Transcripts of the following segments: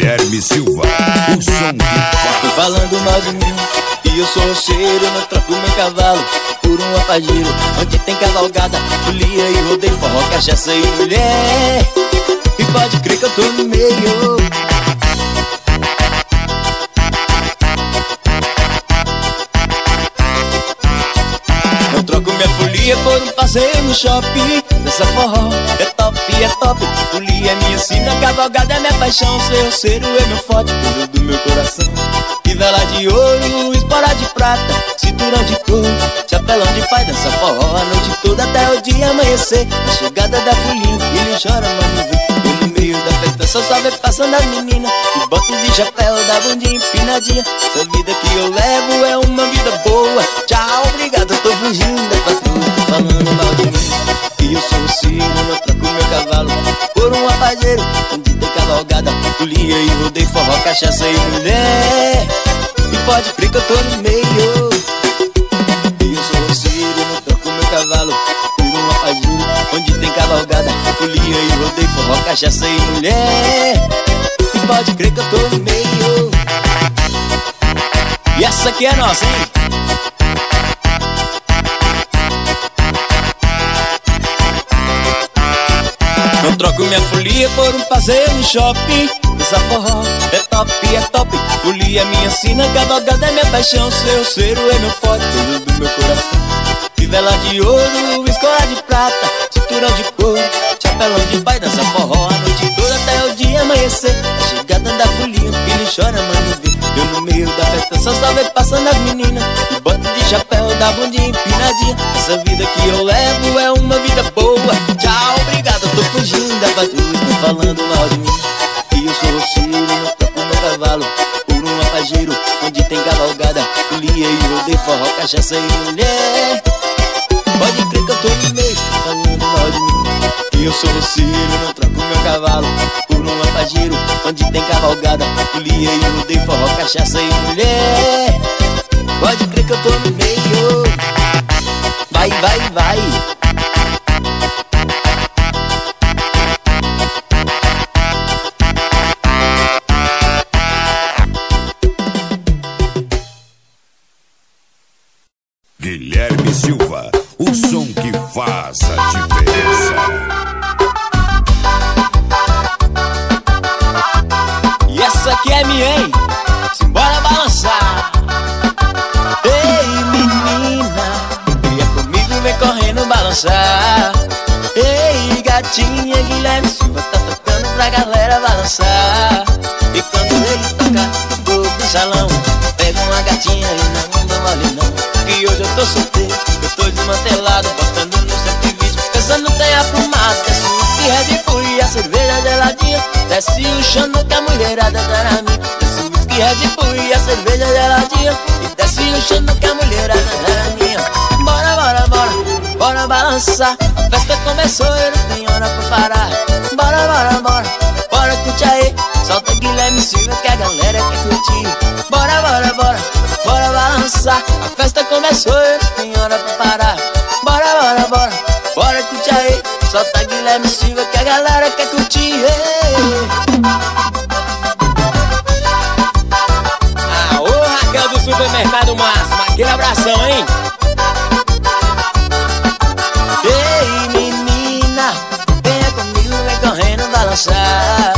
Guilherme Silva, o som que faz. Falando mal de mim e eu sou roceiro, não troco meu cavalo por um apageiro. Onde tem cavalgada, folia e rodeio, forró, cachaça e mulher. E pode crer que eu tô no meio. Eu troco minha folia por um passeio no shopping Nessa forró é é top Folia me ensina, cavalgada é minha paixão Ser roceiro é meu forte, do meu coração. Fivela de ouro, espora de prata Cinturão de couro, chapelão de pai Dança forró a noite toda até o dia amanhecer. A chegada da folia, o filho chora, mano, vê. Eu no meio da festa só vê passando as meninas Que botam de chapéu, da bundinha empinadinha. Essa vida que eu levo é uma vida boa. Tchau, obrigado, tô fugindo é tudo Tô falando mal de mim Eu sou o Ciro, não troco meu cavalo. Por um apageiro, onde tem cavalgada Folia e rodeio, forró, cachaça e mulher. E pode crer que eu tô no meio. Eu sou o Ciro, não troco meu cavalo. Por um apageiro, onde tem cavalgada Folia e rodeio, forró, cachaça e mulher. E pode crer que eu tô no meio. E essa aqui é nossa, hein? Não troco minha folia por um passeio no shopping. Essa forró é top, é top. Folia me ensina, cavalgada é minha paixão. Seu cero é meu forte, coisas do meu coração. Fivela de ouro, escola de prata Cinturão de couro, chapelão de pai Dança forró. A noite toda até o dia amanhecer. A chegada da folia, o filho chora, mano, vê. Eu no meio da festa só só vê passando as meninas. E boto de chapéu, da bundinha empinadinha. Essa vida que eu levo é uma vida boa. Tchau, obrigado, tô fugindo da patrulha falando mal de mim. E eu sou roceiro, não troco meu cavalo. Por um apageiro, onde tem cavalgada Folia e rodeio, forró, cachaça e mulher. Pode crer que eu tô no meio, falando mal de mim. E eu sou roceiro, não troco meu cavalo. Por um apageiro, onde tem cavalgada Folia e rodeio, forró, cachaça e mulher. Pode crer que eu tô no meio. Vai, vai, vai Guilherme Silva, o som que faz a diferença. E essa aqui é minha, hein? Simbora balançar Ei, menina Cria comigo, vem correndo balançar Ei, gatinha, Guilherme Silva Tá tocando pra galera balançar E quando ele toca, vou pro salão Desce o chão que a mulherada tá na minha. Desce o whisky, Red Bull e a cerveja geladinha. E desce o chão que a mulherada tá na minha. Bora, bora, bora, bora balançar. A festa começou, eu não tenho hora pra parar. Bora, bora, bora, bora curtir aí. Solta Guilherme Silva que a galera quer curtir. Bora, bora, bora, bora balançar. A festa começou, eu não tenho hora pra parar Solta Guilherme Silva que a galera quer curtir ei. Ah, ô Raquel do Supermercado Máximo, aquele abração, hein? Ei, menina, venha comigo, vem correndo balançar.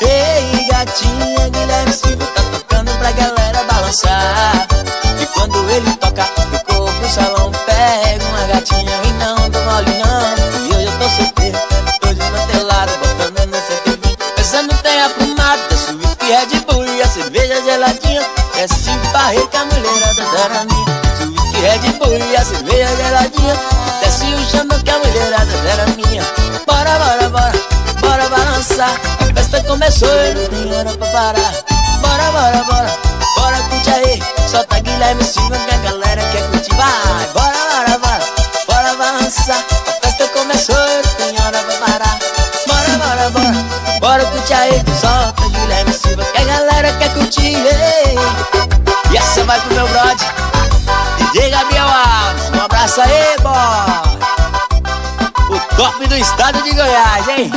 Ei, gatinha, Guilherme Silva tá tocando pra galera balançar. Desce barreira que a mulherada na minha. Desce o whisky, Red Bull e a cerveja geladinha. Desce o chama que a mulherada era minha. Bora, bora, bora, bora balançar. A festa começou e não tem hora pra parar. Bora, bora, bora, bora curtir aí. Solta Guilherme Silva que a galera quer curtir. Vai, bora, bora, bora, bora balançar. A festa começou e não tem hora pra parar. Bora, bora, bora, bora curtir aí. Solta Guilherme Silva que a galera quer curtir. ei. Essa vai pro meu brother DJ Gabriel Alves Um abraço aí, boy O top do estado de Goiás, hein?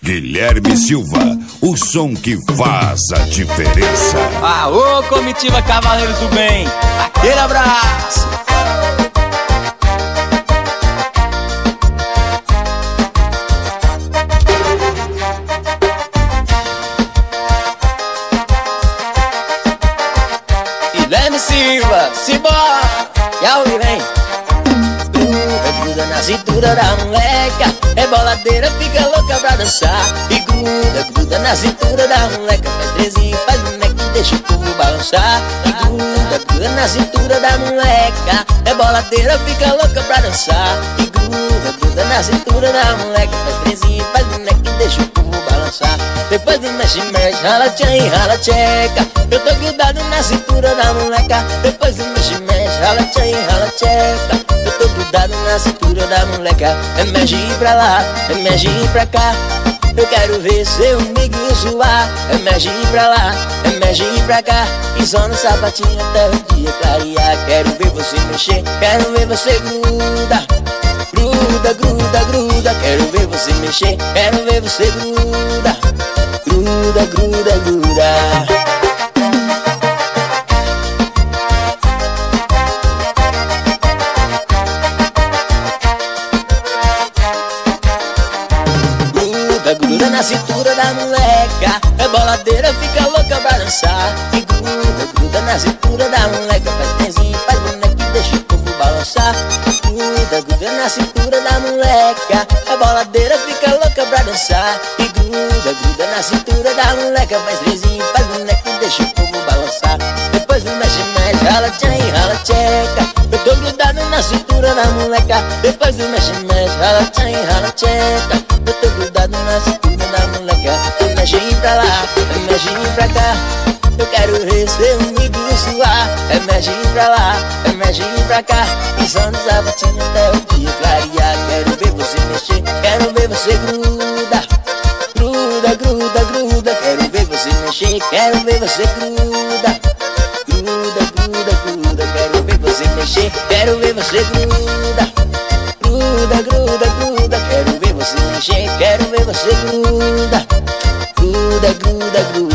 Guilherme Silva, o som que faz a diferença. Aô, comitiva Cavaleiros do Bem, aquele abraço. Cintura da moleca. É boladeira, fica louca pra dançar. E gruda, gruda na cintura da moleca. Faz trezinho, faz boneca e deixa o povo balançar. E gruda, gruda na cintura da moleca. É boladeira, fica louca pra dançar. E gruda, gruda na cintura da moleca. Faz trezinho, faz boneca e deixa o povo balançar. Depois do mexe, mexe, rala tchan e rala tcheca. Eu tô grudado na cintura da moleca. Depois do mexe, mexe, rala tchan e rala tcheca grudado na cintura da moleca. É mexe pra lá, é mexe pra cá. Eu quero ver seu amiguinho suar É mexe pra lá, é mexe pra cá. E só no sapatinho até o dia clarear. Quero ver você mexer, quero ver você gruda. Gruda, gruda, gruda. Quero ver você mexer, quero ver você gruda. Gruda, gruda, gruda moleca É boladeira, fica louca pra dançar. E gruda, gruda na cintura da moleca Faz benzinho, faz boneca e deixa o povo balançar. Gruda, gruda na cintura da moleca É boladeira, fica louca pra dançar. E gruda, gruda na cintura da moleca Faz benzinho, faz boneca e deixa o povo balançar. Depois não mexe mais, rala tchan e rala tcheca. Eu tô grudado na cintura da moleca. Depois não mexe mais, rala tchan e rala tcheca. Eu tô grudado na cintura mexe pra lá, mexe pra cá. Eu quero ver seu amiguinho suar. Mexe pra lá, mexe pra cá. Só no sapatinho até o dia clarear Quero ver você mexer, quero ver você gruda. Gruda, gruda, gruda. Quero ver você mexer, quero ver você gruda. Gruda, gruda, gruda. Quero ver você mexer, quero ver você gruda. Gruda, gruda, gruda. Quero ver você mexer, quero ver você gruda gruda, gruda, gruda.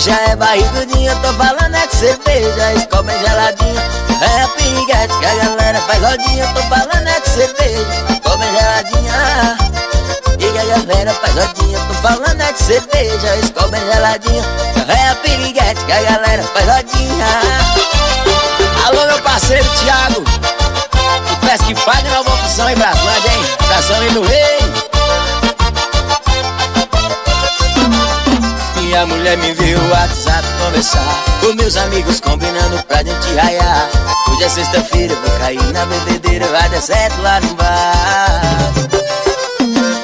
Bicha é barrigudinha Tô falando é de cerveja, escol bem geladinha É a piriguete que a galera faz rodinha Tô falando é de cerveja, escol bem geladinha. E que a galera faz rodinha Tô falando é de cerveja, escol bem geladinha. É a piriguete que a galera faz rodinha. Alô meu parceiro Thiago O Pesque Paga nova opção em Braslândia, hein? Abração aí no rei minha mulher me viu o WhatsApp conversar. Com meus amigos combinando pra gente raiar. Hoje é sexta-feira, vou cair na bebedeira Vai dar certo lá no bar.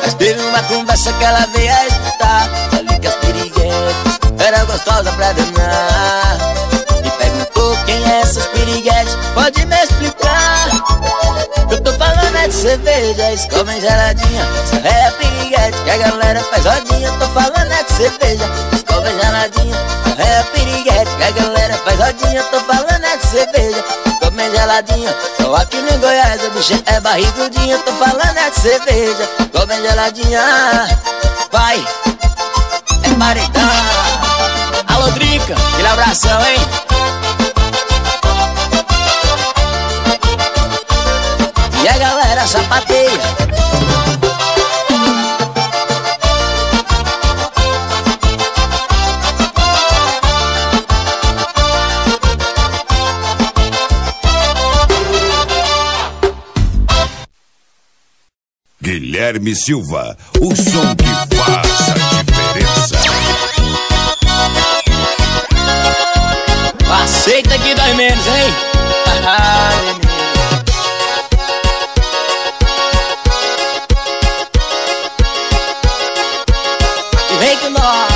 Mas teve uma conversa que ela veio a escutar Falei que as piriguetes era gostosa pra danar Me perguntou quem é essas piriguetes Pode me explicar? Eu tô falando é de cerveja, escova geladinha Essa é a piriguete que a galera faz rodinha Tô falando é de cerveja escova geladinha É piriguete. Que a galera faz rodinha Tô falando é de cerveja, escova geladinha Tô aqui no Goiás, a bicha é barrigudinha Tô falando é de cerveja, escova geladinha Vai, é paredão. Alô, Drica, aquele abração, hein? E a galera sapateia Guilherme Silva, o som que faz a diferença. Aceita que dói menos, hein? Vem com nós.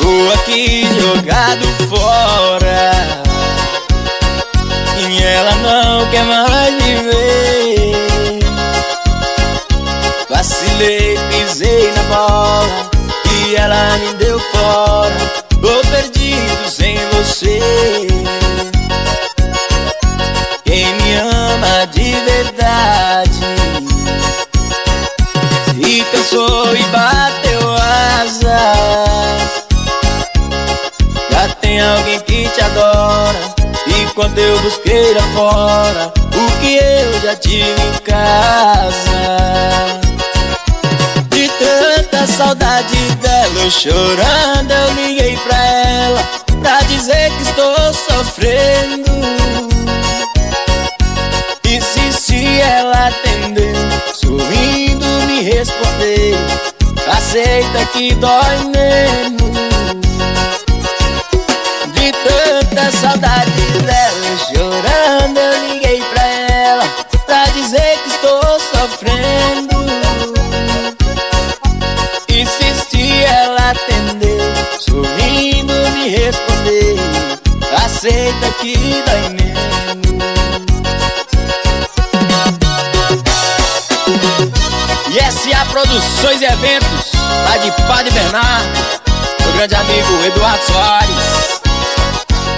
Tô aqui jogado fora E ela não quer mais me ver você. Quem me ama de verdade. Se cansou e bateu asas tem alguém que te adora. E quando eu busquei lá fora O que eu já tive em casa? De tanta saudade dela Eu chorando eu liguei pra ela Pra dizer que estou sofrendo. Insisti, ela atendeu Sorrindo me respondeu. Aceita que dói menos tanta saudade dela Chorando eu liguei pra ela Pra dizer que estou sofrendo. Insisti, ela atendeu Sorrindo me respondeu Aceita que dói menos E SA Produções e Eventos Lá de Padre Bernardo Meu grande amigo Eduardo Soares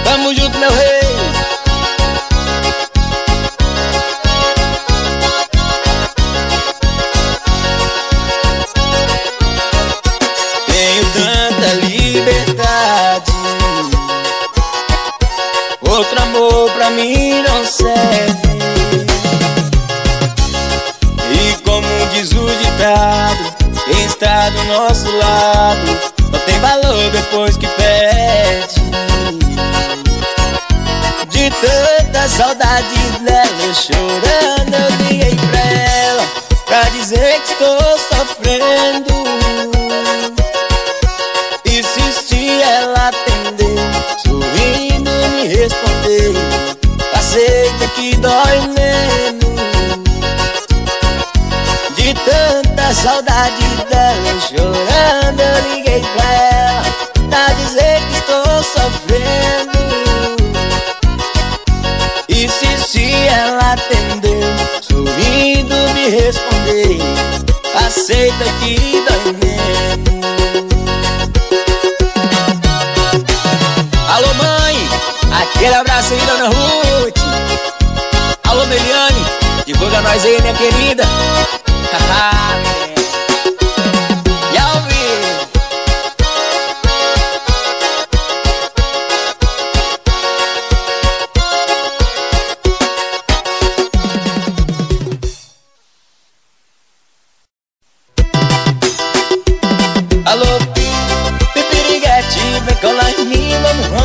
Tamo junto, meu rei. Tanta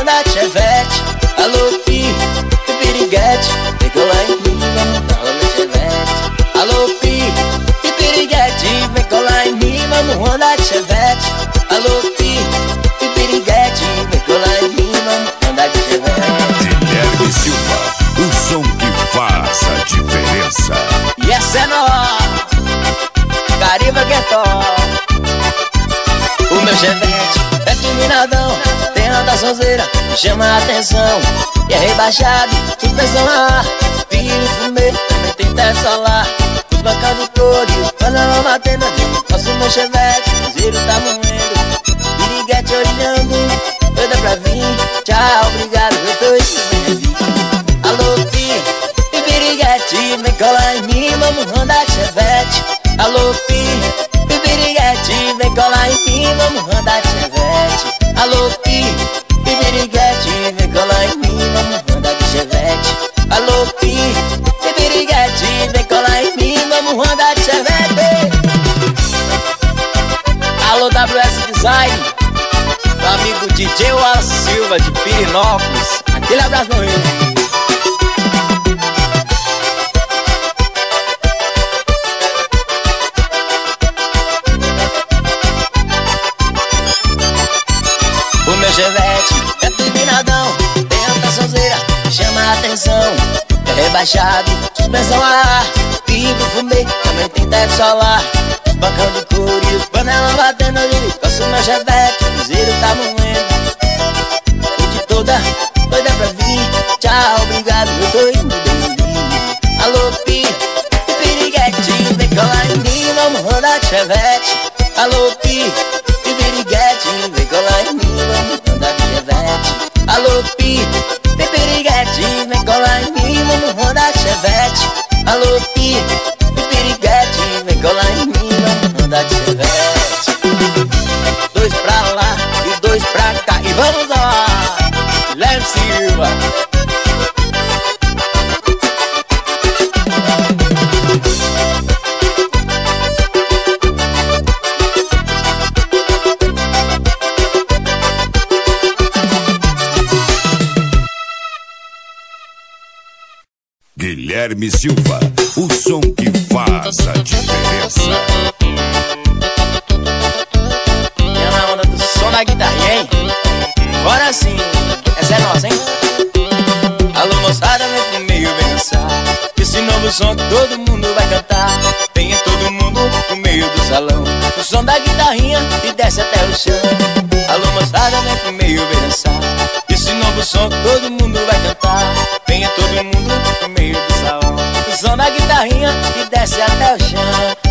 na chevette. Alô, pi, pipiriguete Pegou lá em mim, vamos dar chevette. Alô, pi, pipiriguete Vem colar em mim, vamos andar de chevette. Alô, pi, pipiriguete Vem colar em mim, vamos andar chevette. Guilherme Silva, o som que faz a diferença. E essa é nós Cariba Guetó O meu chevette é tuminadão chama a atenção. E é rebaixado, suspensão a ar Vinho fumê, também tem teto solar Os bancos de cores, panorama batendo Passo meu chevette, o zero tá moendo Piriguete olhando, doida pra vir. Tchau, obrigado, eu tô esperando Alô, Pi, Piriguete Vem colar em mim, vamos andar de chevette. Alô, Pi, Piriguete Vem colar em mim, vamos andar de chevette. Alô, Pi Alô, Pim, que biriguete, é vem colar em mim, vamos andar de chevette. Alô, WS Design, meu amigo DJ Wallace Silva de Pirinópolis. Aquele abraço, meu amigo. No Rio. relaxado Suspensão a ar, vidro, fumê Também tem teto solar. E os panelas batendo ali Coço meu chevette, cruzeiro tá moendo. Noite toda, doida pra vir Tchau, obrigado, eu tô indo bem. Alô, Pi, piriguete Vem colar em mim, vamos rodar de chevette. Alô, Pi, piriguete Vem colar em mim, vamos rodar de chevette. Alô, Pi, Alô, Guilherme Silva, o som que faz a diferença. E na onda do som da guitarrinha, hein? Agora sim, essa é nossa, hein? Alô moçada, vem vem dançar Esse novo som que todo mundo vai cantar Venha todo mundo pro meio do salão O som da guitarrinha e desce até o chão guitarrinha e desce até o chão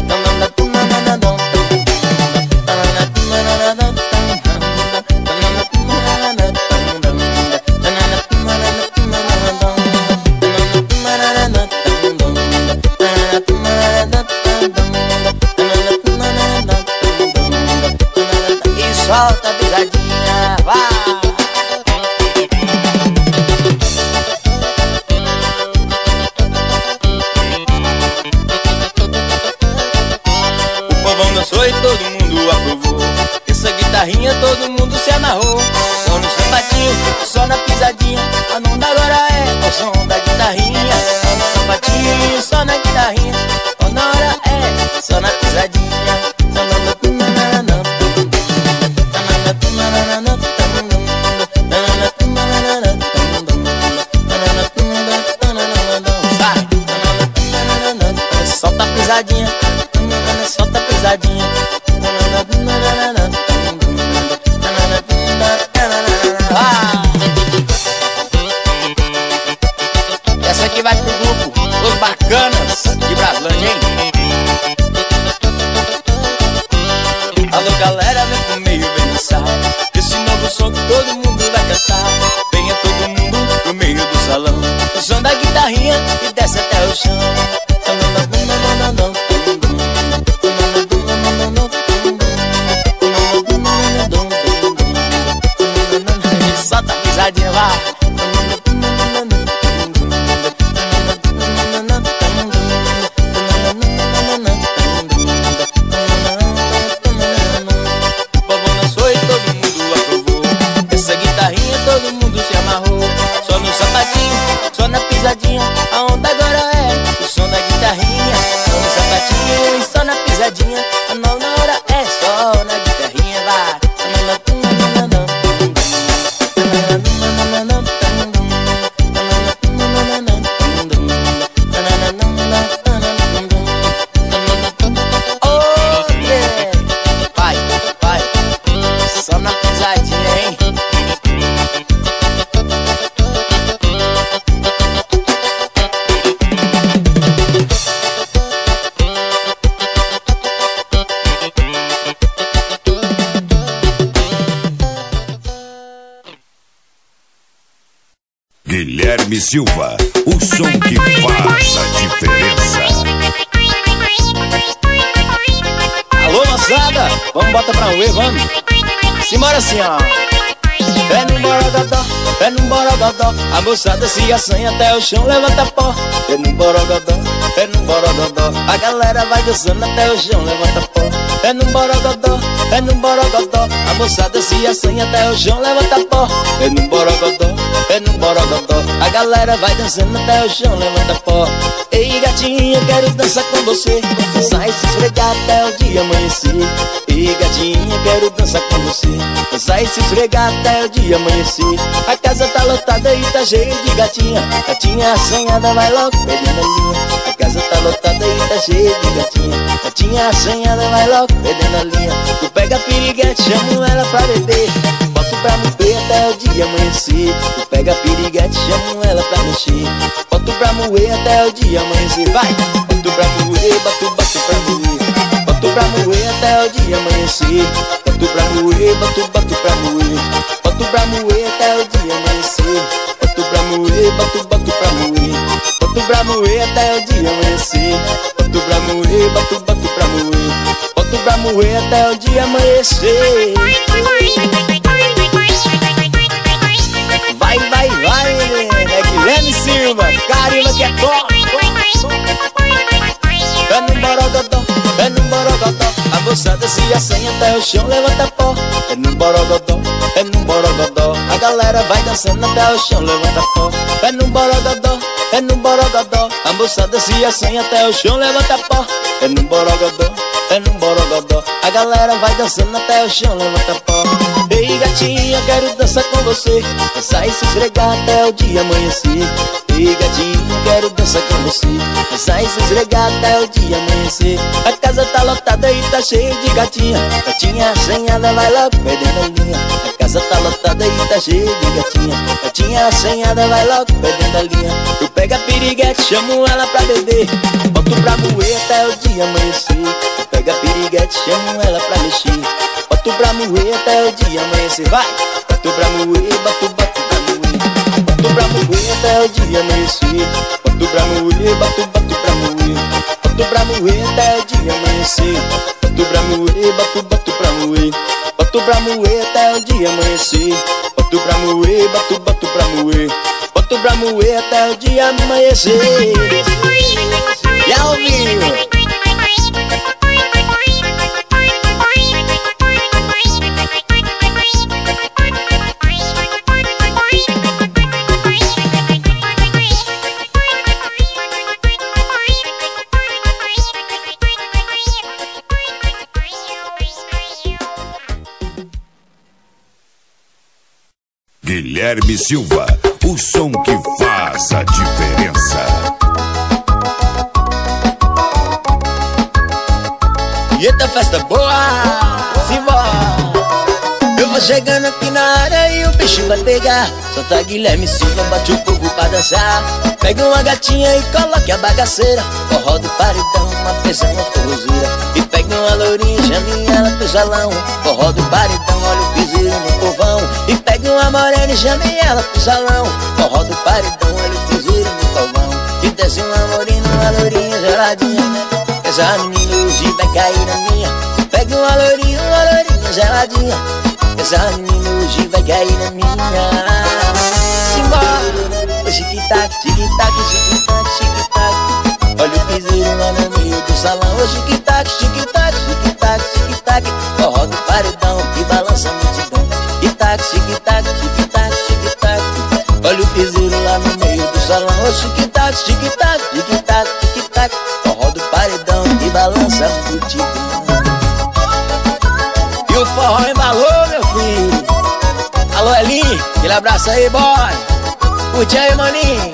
A moçada se assanha até o chão, levanta pó. Pé no borogodó, pé no borogodó. A galera vai dançando até o chão, levanta pó é no borogodó, é no borogodó. A moçada se assanha até o chão, levanta pó. É no borogodó, é no borogodó. A galera vai dançando até o chão, levanta pó. Ei gatinha, quero dançar com você. Sai se esfregar até o dia amanhecer. Ei gatinha, quero dançar com você. Sai se esfregar até o dia amanhecer. A casa tá lotada e tá cheia de gatinha. Gatinha assanhada vai logo perdendo a linha. A casa tá lotada e tá cheia de gatinha. Gatinha assanhada vai logo perdendo a linha Tu pega a piriguete, chama ela pra beber. Boto pra moer até o dia amanhecer. Tu pega a piriguete, chama ela pra mexer. Boto pra moer até o dia amanhecer. Vai! Boto pra moer, boto, boto pra moer. Boto pra moer até o dia amanhecer. Boto pra moer, boto, boto pra moer. Boto pra moer até o dia amanhecer. Boto pra moer, boto, boto pra moer. Boto pra moer até o dia amanhecer. Boto pra moer, boto, boto pra moer Pra moer até o dia amanhecer. Vai, vai, vai, é Guilherme Silva, carimba que é top É no borogodó, é no borogodó A moçada se assanha até o chão, levanta pó. É no borogodó, é no borogodó A galera vai dançando até o chão, levanta pó. É no borogodó, é no borogodó A moçada se assanha até o chão, levanta pó. É no borogodó, é no borogodó A galera vai dançando até o chão, levanta pó. Ei gatinha, quero dançar com você. Dançar e se esfregar até o dia amanhecer. Ei gatinha, quero dançar com você. Dançar e se esfregar até o dia amanhecer. A casa tá lotada e tá cheia de gatinha. Gatinha assanhada vai logo perdendo a linha A casa tá lotada e tá cheia de gatinha. Gatinha assanhada vai logo perdendo a linha Eu pego a piriguete, chamo ela pra beber. Boto pra moer até o dia amanhecer Eu pego a piriguete, chamo ela pra mexer Boto pra moer até o dia amanhecer Vai! Boto pra moer, boto, boto pra moer Boto pra moer até o dia amanhecer Boto pra moer, boto, boto pra moer Boto pra moer até o dia amanhecer Boto pra moer, boto, boto pra moer Boto pra moer até o dia amanhecer Boto pra moer, boto, boto pra moer Boto pra moer até o dia amanhecer E ao vivo Guilherme Silva, o som que faz a diferença. Eita festa boa, simbora! Eu vou chegando aqui na área e o bicho vai pegar. Solta Guilherme Silva, bate o povo pra dançar. Pega uma gatinha e coloque a bagaceira. Forró do paredão, uma pesão, uma forrozeira. E pega uma lourinha, chame ela pro salão. Forró do paredão, olha o piseiro no povão. E pega uma morena e chame ela pro salão. Forró do paredão, olha o piseiro no povão E desce uma morena, uma lourinha geladinha né? Essa menina hoje vai cair na minha Pega uma lourinha, uma lourinha geladinha. Essa menina hoje vai cair na minha Simbora Tic-tac, tic-tac, tic-tac, tic-tac. Olha o piseiro lá no meio do salão. Ô tic-tac, tic-tac, tic-tac, tic-tac. Forró do paredão que balança a multidão Tic-tac, tic-tac, tic-tac, tic-tac. Olha o piseiro lá no meio do salão Ô tic-tac, tic-tac, tic-tac, tic-tac. Forró do paredão que balança a multidão E o forró embalou, meu filho. Alô, Elinho, aquele abraço aí, boy. Curte aí, maninho.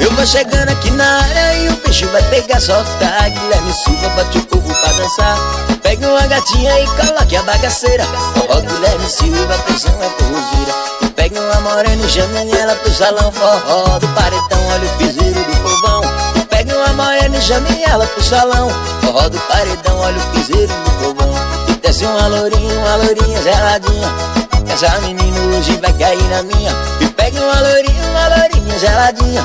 Eu vou chegando aqui na área e o peixe vai pegar Solta Guilherme Silva, bate o povo pra dançar Pega uma gatinha e coloque a bagaceira. Forró Guilherme Silva, atenção é forrozeira pega uma morena e chame ela pro salão Forró do paredão, olha o piseiro do povão. Pega uma morena e chame ela pro salão Forró do paredão, olha o piseiro do povão. E desce uma lourinha, uma lourinha geladinha. Essa menina hoje vai cair na minha. E pega uma lourinha, uma lourinha geladinha.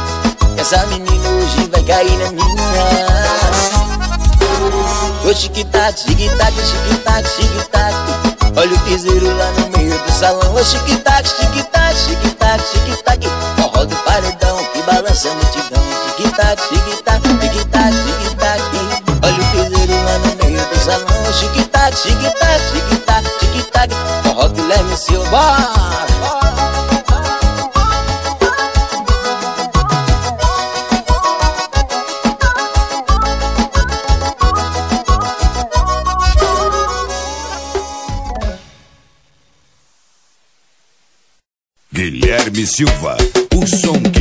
Essa menina hoje vai cair na minha Ô tic-tac, tic-tac, tic-tac, tic-tac Olha o piseiro lá no meio do salão. Ô tic-tac, tic-tac, tic-tac, tic-tac Forró do paredão que balança a multidão. Tic-tac, tic-tac, tic-tac, tic-tac Olha o piseiro lá no meio do salão. Ô tic-tac, tic-tac, tic-tac, tic-tac Forró Guilherme Silva. Silva, o som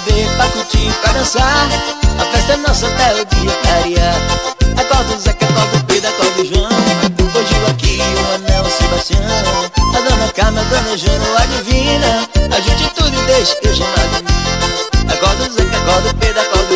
beber, pra curtir, pra dançar. A festa é nossa até o dia clarear. Acorda o Zeca, acorda o Pedro, acorda o João. Hoje eu aqui, o Anel, o Sebastião. A Dona Carmen, a Dona Jana, a Divina. Ajude tudo e deixe que eu chamar de mim Acorda o Zeca, acorda o Pedro, acorda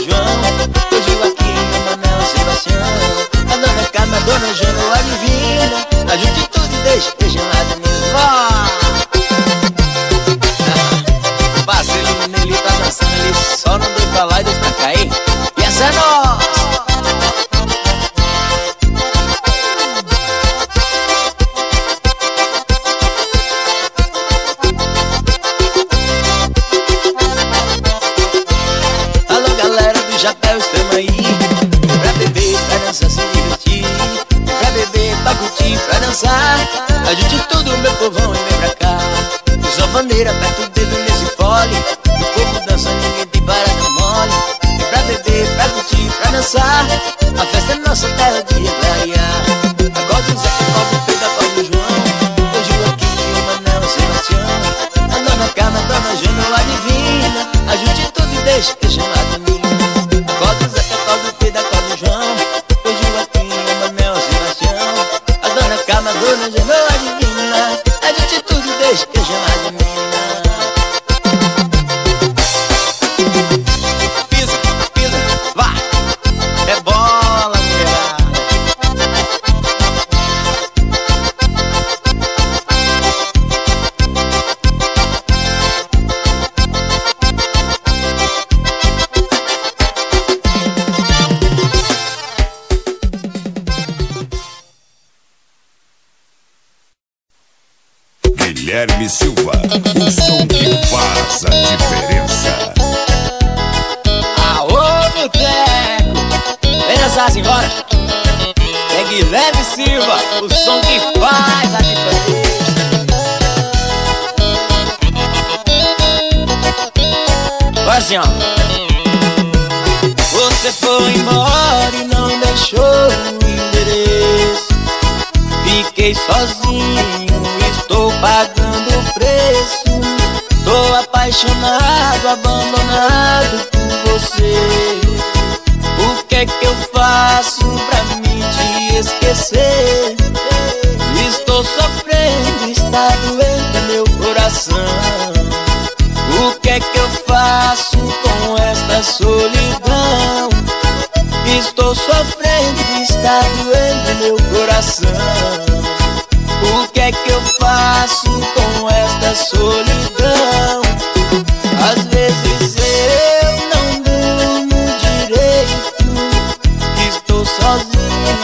sozinho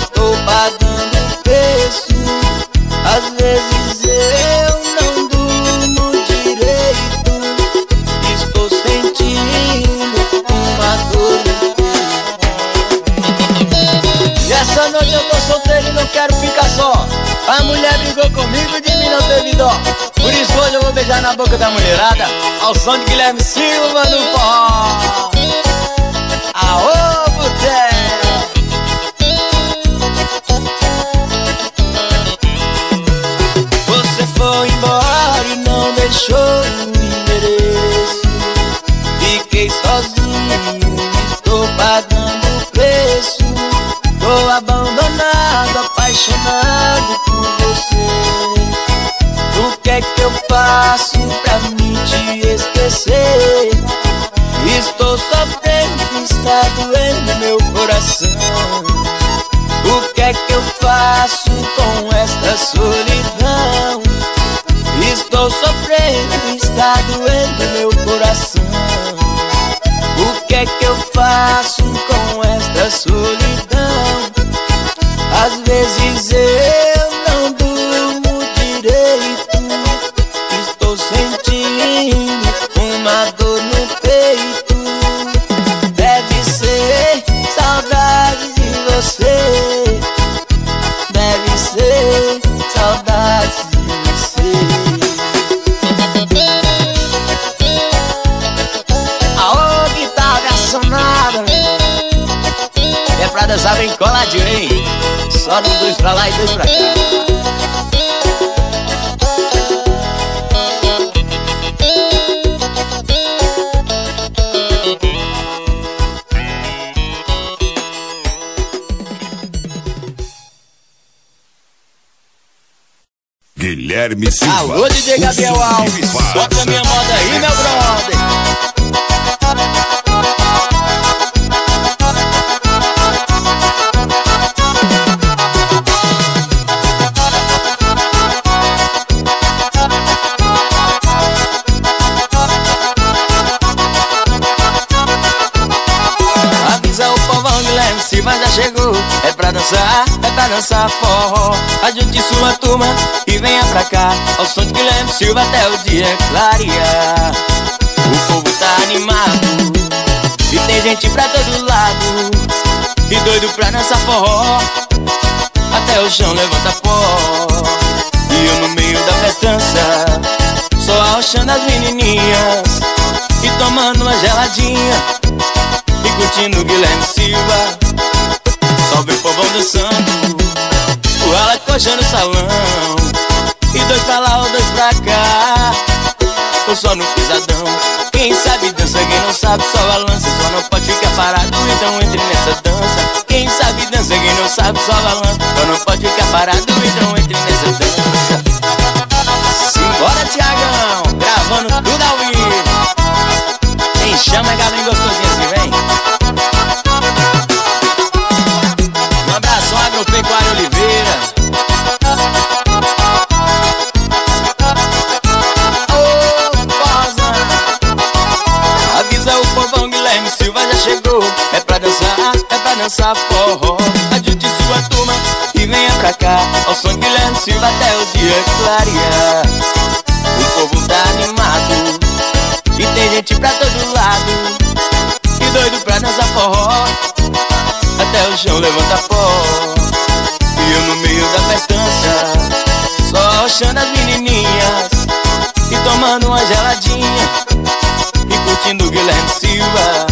Estou pagando o preço. Às vezes eu não durmo direito Estou sentindo uma dor E essa noite eu tô solteiro e não quero ficar só. A mulher brigou comigo e de mim não teve dó. Por isso hoje eu vou beijar na boca da mulherada Ao som de Guilherme Silva no forró. fácil pra mim te esquecer. Estou sofrendo, está doendo meu coração. O que é que eu faço com esta solidão? Estou sofrendo, está doendo meu coração. O que é que eu faço? Dançar bem coladinho, hein? Só no dois pra lá e dois pra cá. Guilherme Silva. Alô, DJ Gabriel Alves. Bota minha moda aí, meu brother. Pra dançar forró Ajunte sua turma e venha pra cá. Ao som de Guilherme Silva até o dia clarear. O povo tá animado E tem gente pra todo lado. E doido pra dançar forró Até o chão levanta pó. E eu no meio da festança Só arrochando as menininhas E tomando uma geladinha e curtindo Guilherme Silva. Vê o povão dançando O rala coxando o salão E dois pra lá ou dois pra cá. Ou só no pisadão Quem sabe dança, quem não sabe. Só balança Só não pode ficar parado, então entre nessa dança Quem sabe dança, quem não sabe. Só balança Só não pode ficar parado, então entre nessa dança. Simbora Tiagão, gravando tudo ao vivo. Quem chama é galinha gostosinha assim, vem pra dançar forró. Ajude sua turma e venha pra cá. Ao som Guilherme Silva até o dia clarear. O povo tá animado E tem gente pra todo lado. E doido pra dançar forró. Até o chão levanta pó. E eu no meio da festança Só arrochando as menininhas E tomando uma geladinha E curtindo Guilherme Silva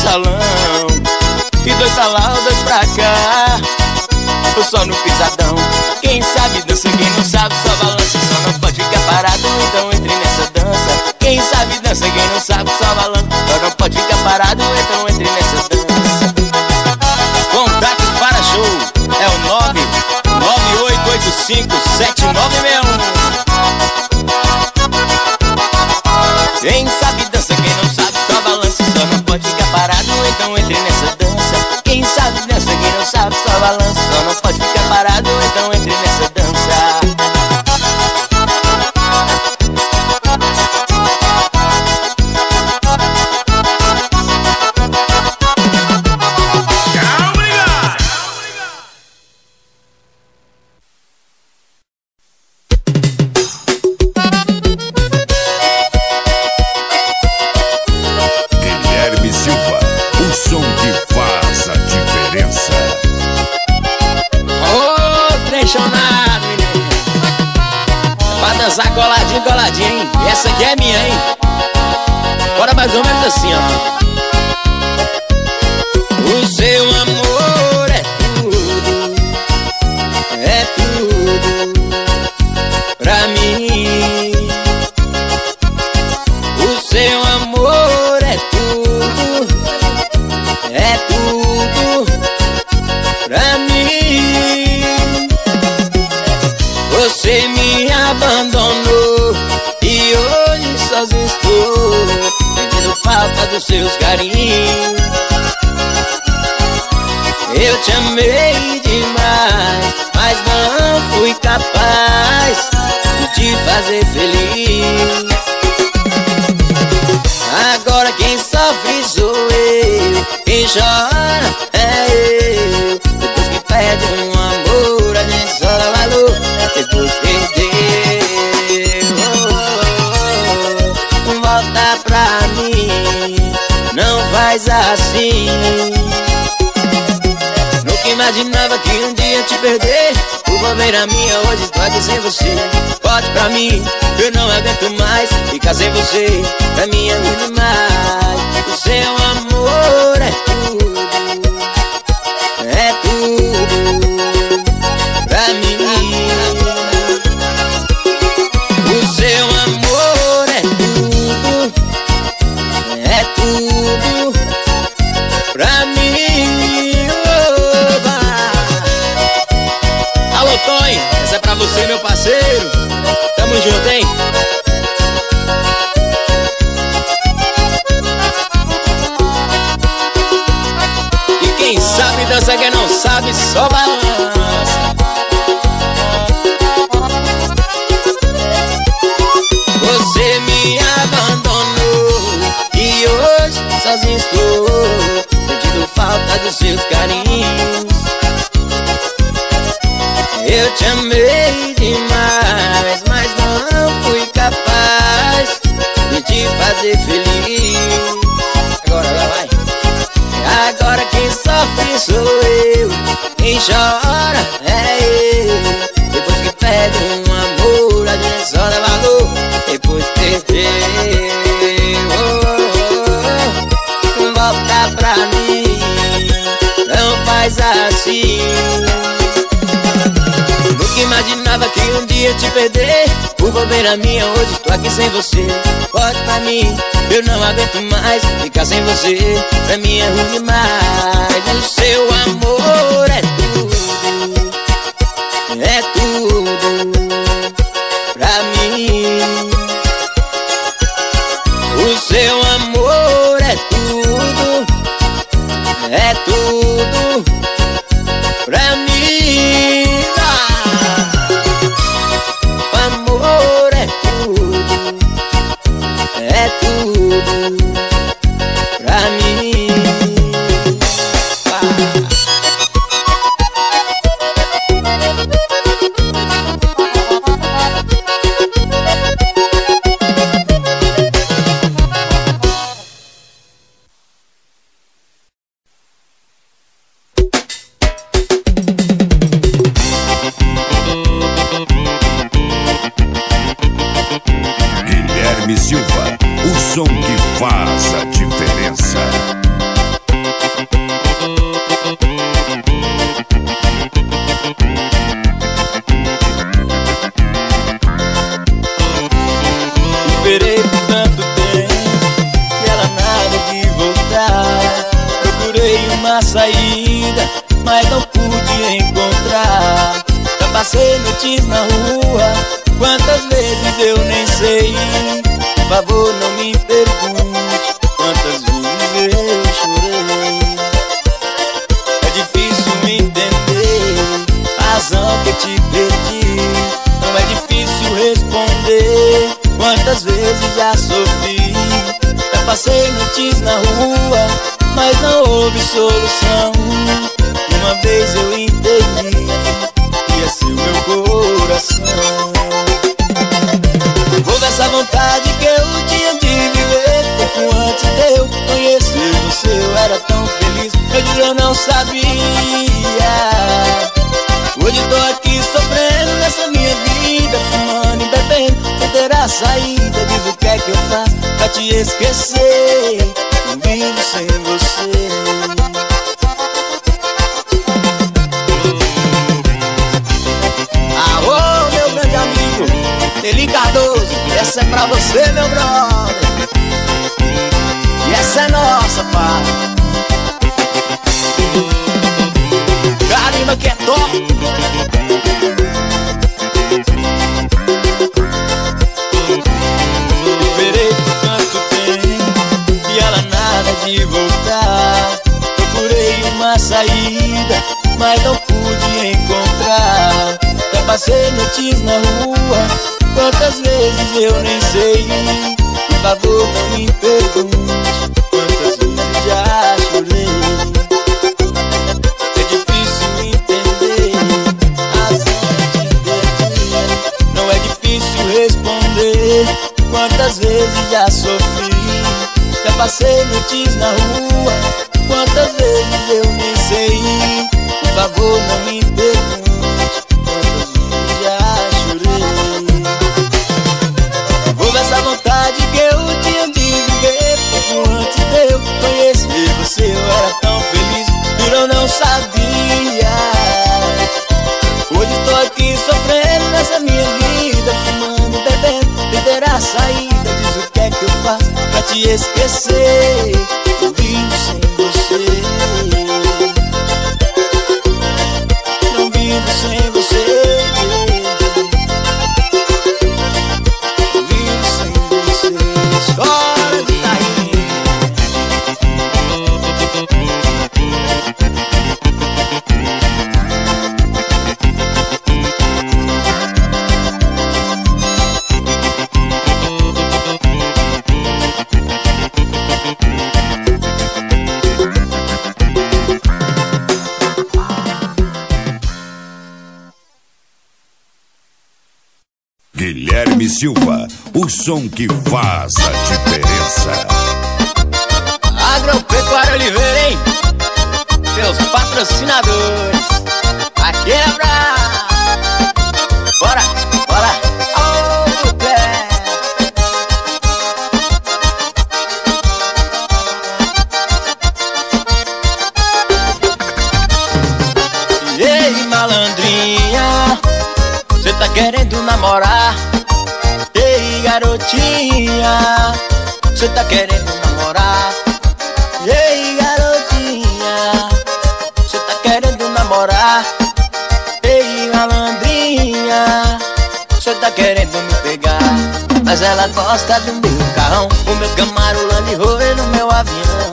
salão. E dois pra lá dois pra cá. Ou só no pisadão. Quem sabe dança, quem não sabe só balança Só não pode ficar parado, então entre nessa dança. Quem sabe dança, quem não sabe só balança Só não pode ficar parado, então entre nessa dança. Contatos para show. É o 998857961 capaz de fazer feliz. Agora quem sofre sou eu, quem chora é eu. Depois que perde um amor, a gente só a valor, depois perdeu. Volta pra mim, não faz assim. Nunca imaginava que um dia te perder. Desculpa, minha, hoje estou aqui sem você. Pode pra mim, eu não aguento mais Ficar sem você, pra mim é muito mais. O seu amor é tudo. Soba queria te perder. Por bobeira minha, hoje tô aqui sem você. Pode pra mim, eu não aguento mais Ficar sem você, pra mim é ruim demais O seu amor Silva, o som que faz a noites na rua, quantas vezes eu nem sei. Por favor, não me pergunte quantas vezes já chorei. É difícil entender a razão de Não é difícil responder quantas vezes já sofri. Já passei noites na rua, Silva, o som que faz a diferença. Agropecuária Oliveira, hein? Meus patrocinadores. Aqui é garotinha. Cê tá querendo namorar? Ei, garotinha, você tá querendo namorar? Ei, malandrinha, você tá querendo me pegar? Mas ela gosta do meu carrão, o meu Camaro Land Rover no meu avião.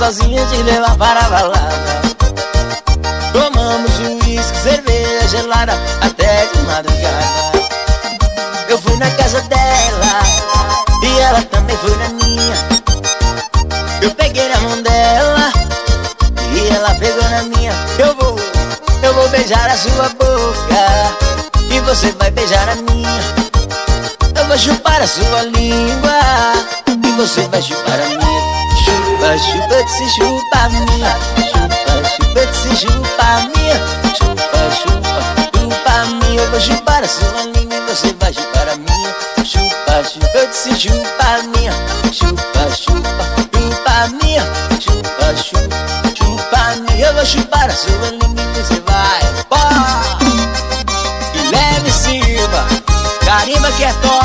Sozinha de levar para a balada. Tomamos uísque, cerveja gelada até de madrugada. Eu fui na casa dela e ela também foi na minha. Eu peguei na mão dela e ela pegou na minha. Eu vou, eu vou beijar a sua boca e você vai beijar a minha. Eu vou chupar a sua língua e você vai chupar a minha. Chupa, chupa, que se chupa minha. Chupa, chupa, que se chupa minha. Chupa, chupa, chupa minha. Eu vou chupar a sua língua e você vai chupar a minha. Chupa, chupa, que se chupa minha. Chupa, chupa, chupa minha. Chupa, chupa, chupa minha. Eu vou chupar a sua língua e você vai. Pá! Guilherme Silva, carimba que é top.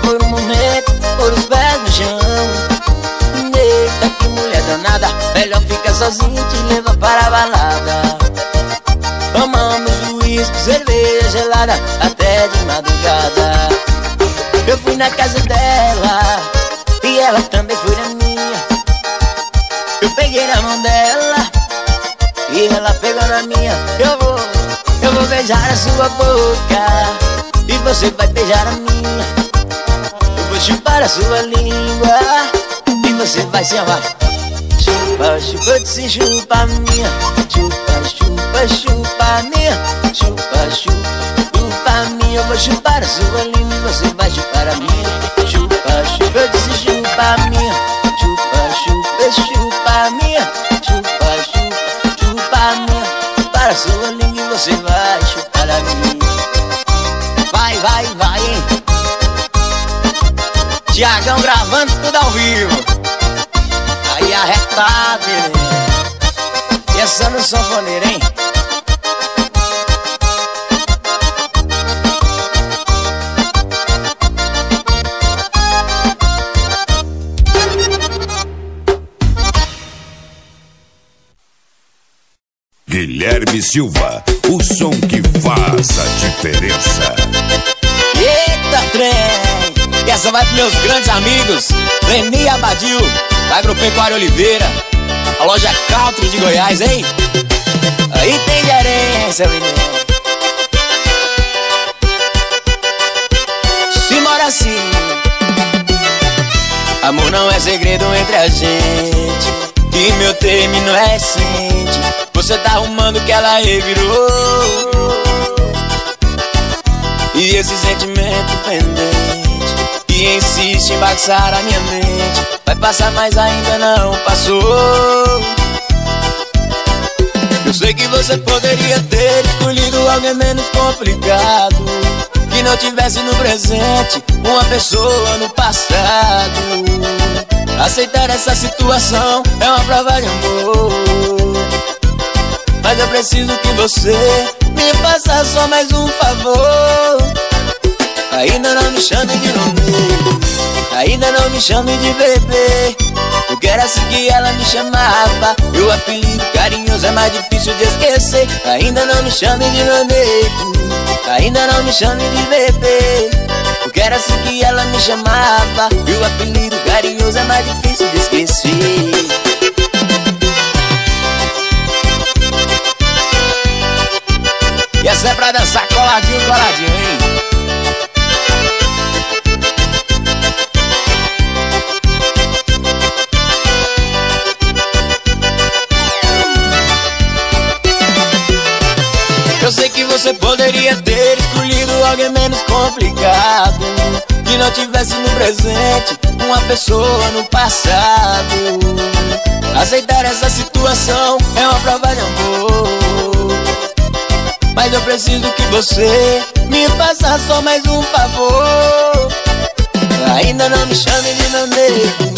Por um momento, por os pés no chão. Eita, que mulher danada, melhor fica e te leva para a balada. Tomamos uísque, cerveja gelada, até de madrugada. Eu fui na casa dela, e ela também foi na minha. Eu peguei na mão dela, e ela pegou na minha. Eu vou, eu vou beijar a sua boca. E você vai beijar a minha a sua língua E você vai se amar Chupa, chupa, que se chupa minha Chupa, chupa, chupa minha Chupa, chupa, chupa minha eu vou chupar a sua língua e você vai chupar a minha. Chupa, chupa, disse chupa minha. Chupa, chupa, chupa minha. Chupa, chupa, chupa minha. Chupar a sua língua e você vai Tiagão gravando tudo ao vivo. Aí arretado, E essa no sanfoneiro, hein? Guilherme Silva, o som que faz a diferença. Essa vai pros meus grandes amigos, Leni Abadil, da Agropecuária Oliveira, a loja Country de Goiás, hein? Aí tem gerência, menino. Se mora assim, amor não é segredo entre a gente. Que meu término é recente você tá arrumando que ela revirou E esse sentimento pendente Que insiste em bagunçar a minha mente. Vai passar, mas ainda não passou. Eu sei que você poderia ter escolhido alguém menos complicado. Que não tivesse no presente uma pessoa no passado. Aceitar essa situação é uma prova de amor. Mas eu preciso que você me faça só mais um favor Ainda não me chame de nome Ainda não me chame de bebê. Eu quero assim que ela me chamava. O apelido carinhoso é mais difícil de esquecer. Ainda não me chame de nome Ainda não me chame de bebê. Eu quero assim que ela me chamava. O apelido carinhoso é mais difícil de esquecer. E essa é pra dançar coladinho, coladinho, hein? Poderia ter escolhido alguém menos complicado Que não tivesse no presente uma pessoa no passado. Aceitar essa situação é uma prova de amor. Mas eu preciso que você me faça só mais um favor Ainda não me chame de meu nego.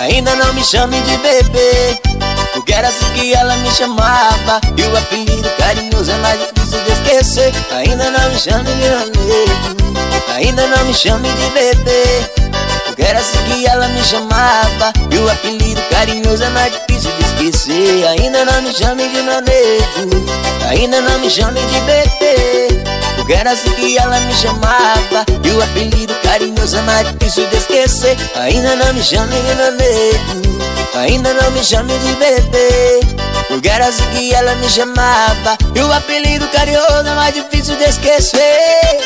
Ainda não me chame de bebê. Porque era assim que ela me chamava. E o apelido carinhoso é mais difícil de esquecer. Ainda não me chame de meu nego. Ainda não me chame de bebê. Porque era assim que ela me chamava. E o apelido carinhoso é mais difícil de esquecer. Ainda não me chame de meu nego. Ainda não me chame de bebê Porque era assim que ela me chamava E o apelido carinhoso é mais difícil de esquecer. Ainda não me chame de nego Ainda não me chame de bebê. Porque era assim que ela me chamava E o apelido carinhoso é mais difícil de esquecer.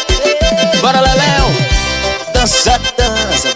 Bora Leléo, dança, dança